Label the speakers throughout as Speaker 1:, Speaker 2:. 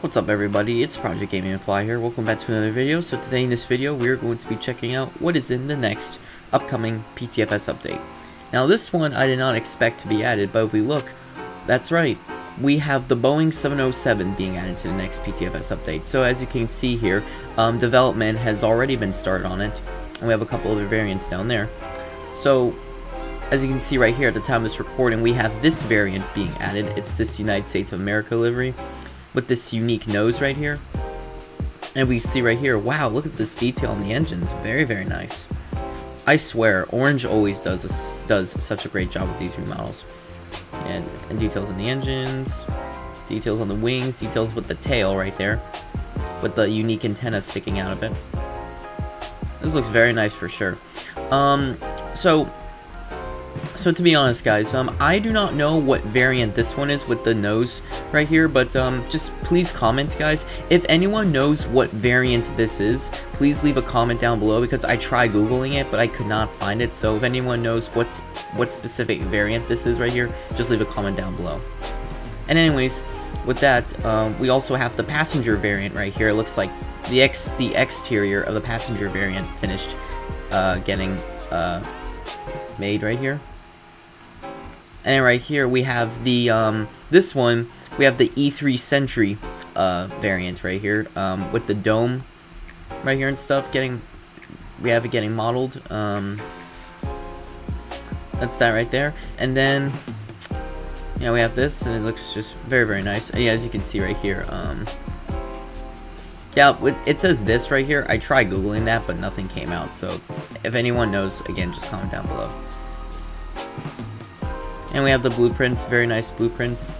Speaker 1: What's up everybody, it's Project Gaming Fly here, welcome back to another video. So today in this video, we're going to be checking out what is in the next upcoming PTFS update. Now this one I did not expect to be added, but if we look, that's right, we have the Boeing 707 being added to the next PTFS update. So as you can see here, um, development has already been started on it, and we have a couple other variants down there. So as you can see right here at the time of this recording, we have this variant being added. It's this United States of America livery with this unique nose right here. And we see right here, wow, look at this detail on the engines. Very, very nice. I swear, Orange always does this, does such a great job with these remodels. And, and details on the engines, details on the wings, details with the tail right there, with the unique antenna sticking out of it. This looks very nice for sure. Um, so so to be honest, guys, um, I do not know what variant this one is with the nose right here, but um, just please comment, guys. If anyone knows what variant this is, please leave a comment down below because I tried googling it, but I could not find it. So if anyone knows what what specific variant this is right here, just leave a comment down below. And anyways, with that, um, we also have the passenger variant right here. It looks like the ex the exterior of the passenger variant finished uh, getting uh, made right here. And then right here we have the, um, this one, we have the E3 Sentry uh, variant right here, um, with the dome right here and stuff getting, we have it getting modeled, um, that's that right there, and then, yeah, we have this, and it looks just very, very nice, and yeah, as you can see right here, um, yeah, it says this right here, I tried googling that, but nothing came out, so if anyone knows, again, just comment down below. And we have the blueprints, very nice blueprints.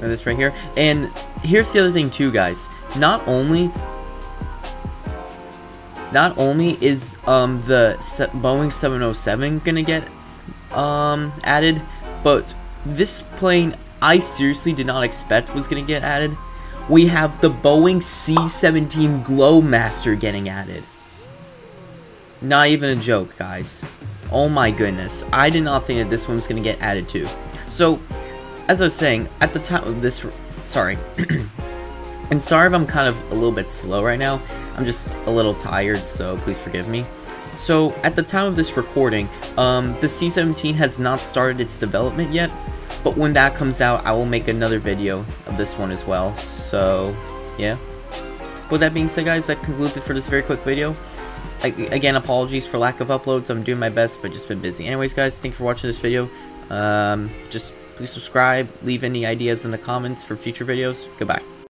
Speaker 1: of this right here. And here's the other thing too, guys. Not only not only is um, the Boeing 707 gonna get um, added, but this plane I seriously did not expect was gonna get added. We have the Boeing C-17 Globemaster getting added. Not even a joke, guys. Oh my goodness, I did not think that this one was going to get added to. So, as I was saying, at the time of this, sorry, and sorry if I'm kind of a little bit slow right now, I'm just a little tired, so please forgive me. So, at the time of this recording, um, the C-17 has not started its development yet, but when that comes out, I will make another video of this one as well, so, yeah. With that being said, guys, that concludes it for this very quick video again, apologies for lack of uploads. I'm doing my best, but just been busy. Anyways, guys, thank you for watching this video. Um, just please subscribe, leave any ideas in the comments for future videos. Goodbye.